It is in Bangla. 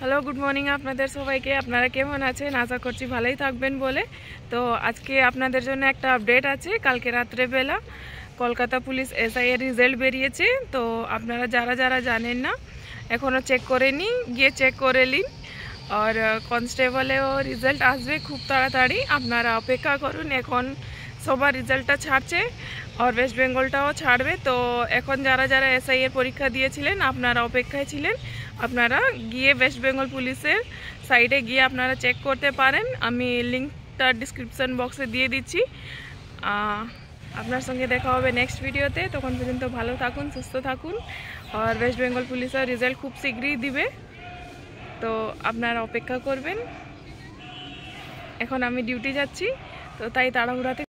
হ্যালো গুড মর্নিং আপনাদের সবাইকে। আপনারা কেমন আছেন? আশা করছি ভালোই থাকবেন বলে। তো আজকে আপনাদের জন্য একটা আপডেট আছে। কালকে রাত্রেবেলা কলকাতা পুলিশ এসআই এর রেজাল্ট বেরিয়েছে। তো আপনারা যারা যারা জানেন না এখনও চেক করে করেনি গিয়ে চেক করে নিন। আর কনস্টেবলেও রেজাল্ট আসবে খুব তাড়াতাড়ি। আপনারা অপেক্ষা করুন, এখন সবার রেজাল্টটা ছাড়ছে আর ওয়েস্ট বেঙ্গলটাও ছাড়বে। তো এখন যারা যারা এসআই এর পরীক্ষা দিয়েছিলেন, আপনারা অপেক্ষায় ছিলেন। আপনারা গিয়ে ওয়েস্ট বেঙ্গল পুলিশের সাইডে গিয়ে আপনারা চেক করতে পারেন। আমি লিঙ্কটা ডিসক্রিপশন বক্সে দিয়ে দিচ্ছি। আপনার সঙ্গে দেখা হবে নেক্সট ভিডিওতে তখন পর্যন্ত ভালো থাকুন, সুস্থ থাকুন। আর ওয়েস্ট বেঙ্গল পুলিশের রেজাল্ট খুব শীঘ্রই দিবে। তো আপনারা অপেক্ষা করবেন। এখন আমি ডিউটি যাচ্ছি। তো তাই তাড়াহুড়াতে